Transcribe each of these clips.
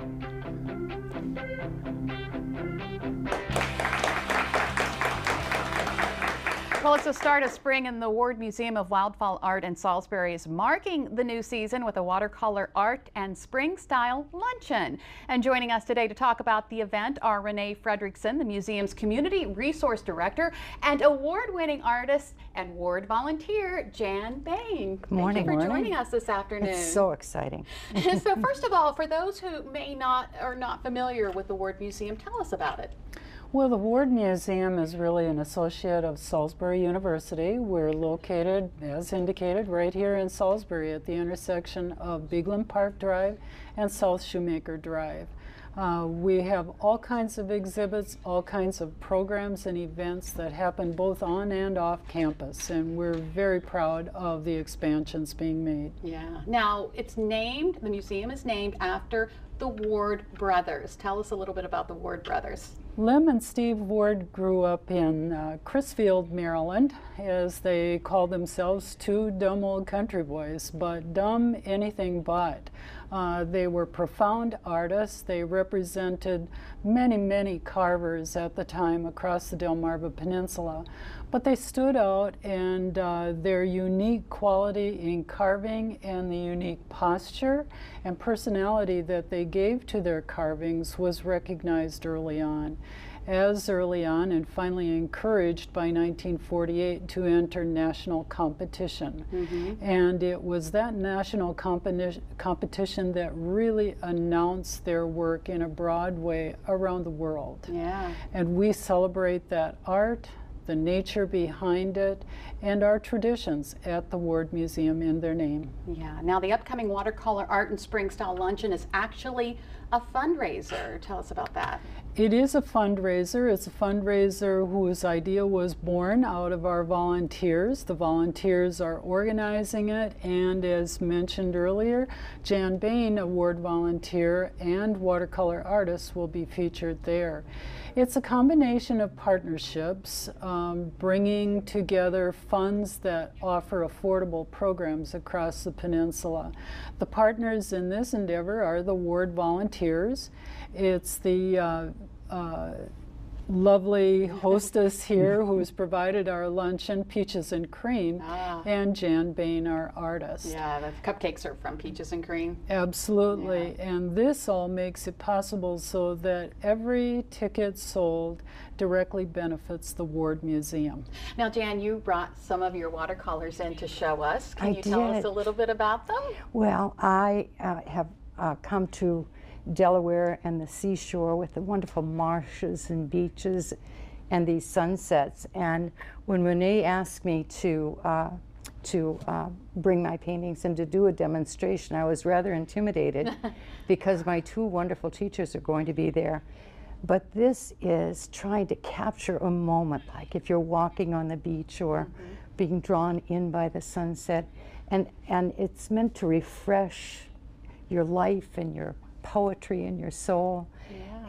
Thank you. Well, it's the start of spring and the Ward Museum of Wildfowl Art in Salisbury is marking the new season with a watercolor art and spring style luncheon. And joining us today to talk about the event are Renee Fredrickson, the museum's community resource director, and award-winning artist and ward volunteer Jan Bain. Good morning. Thank you for morning. joining us this afternoon. It's so exciting. so first of all, for those who may not are not familiar with the Ward Museum, tell us about it. Well, the Ward Museum is really an associate of Salisbury University. We're located, as indicated, right here in Salisbury at the intersection of Beaglin Park Drive and South Schumaker Drive. Uh, we have all kinds of exhibits, all kinds of programs and events that happen both on and off campus, and we're very proud of the expansions being made. Yeah. Now, it's named, the museum is named after the Ward brothers. Tell us a little bit about the Ward brothers. Lem and Steve Ward grew up in uh, Crisfield, Maryland, as they called themselves two dumb old country boys, but dumb anything but. Uh, they were profound artists. They represented many, many carvers at the time across the Delmarva Peninsula. But they stood out, and uh, their unique quality in carving and the unique posture and personality that they gave to their carvings was recognized early on as early on and finally encouraged by 1948 to enter national competition. Mm-hmm. And it was that national competi- competition that really announced their work in a broad way around the world. Yeah. And we celebrate that art, the nature behind it, and our traditions at the Ward Museum in their name. Yeah. Now, the upcoming watercolor art and spring style luncheon is actually a fundraiser. Tell us about that. It is a fundraiser. It's a fundraiser whose idea was born out of our volunteers. The volunteers are organizing it, and as mentioned earlier, Jan Bain, a ward volunteer and watercolor artist, will be featured there. It's a combination of partnerships, um, bringing together funds that offer affordable programs across the peninsula. The partners in this endeavor are the ward volunteers. It's the uh, uh, lovely hostess here who has provided our luncheon, Peaches and Cream, Ah. and Jan Bain, our artist. Yeah, the cupcakes are from Peaches and Cream. Absolutely. And this all makes it possible so that every ticket sold directly benefits the Ward Museum. Now, Jan, you brought some of your watercolors in to show us. Can I you tell us a little bit about them? Well, I uh, have uh, come to Delaware and the seashore with the wonderful marshes and beaches and these sunsets. And when Renee asked me to uh, to uh, bring my paintings and to do a demonstration, I was rather intimidated because my two wonderful teachers are going to be there. But this is trying to capture a moment, like if you're walking on the beach or being drawn in by the sunset. And, and it's meant to refresh your life and your poetry in your soul.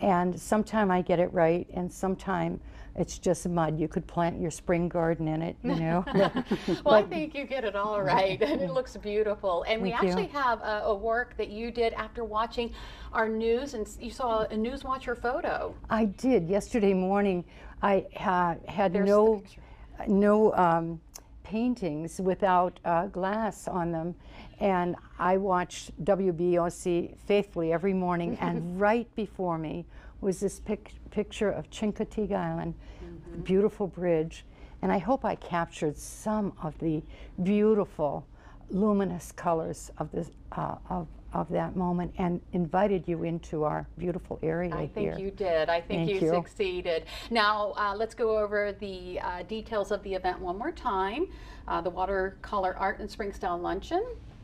And sometime I get it right, and sometime it's just mud. You could plant your spring garden in it, you know. Well, I think you get it all right, and it looks beautiful. And we Thank you. actually have a, a work that you did after watching our news, and you saw a news watcher photo. I did yesterday morning. I uh, had There's no no um, paintings without uh, glass on them, and I watched WBOC faithfully every morning. and right before me was this pic- picture of Chincoteague Island, Mm-hmm. beautiful bridge, and I hope I captured some of the beautiful, luminous colors of this uh, of of that moment and invited you into our beautiful area I think here. you did. I think you, you. succeeded. Now, uh, let's go over the uh, details of the event one more time. Uh, the Watercolor Art and Spring Style Luncheon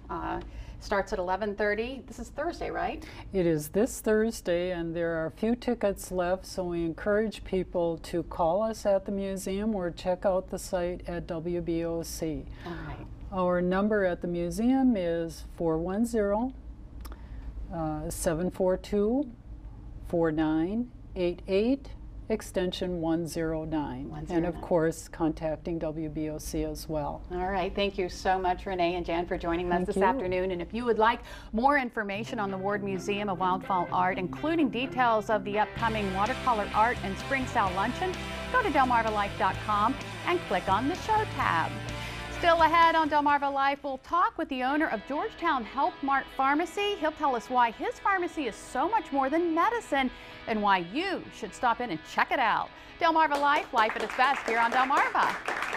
uh, starts at 11:30. This is Thursday, right? It is this Thursday, and there are a few tickets left, so we encourage people to call us at the museum or check out the site at WBOC. All right. Our number at the museum is 410 uh, 742 4988, extension 109. And of course, contacting WBOC as well. All right, thank you so much, Renee and Jan, for joining us Thank this you. afternoon. And if you would like more information on the Ward Museum of Wildfowl Art, including details of the upcoming watercolor art and spring style luncheon, go to delmarvalife.com and click on the show tab. Still ahead on Delmarva Life, we'll talk with the owner of Georgetown Health Mart Pharmacy. He'll tell us why his pharmacy is so much more than medicine and why you should stop in and check it out. Delmarva Life, life at its best here on Delmarva.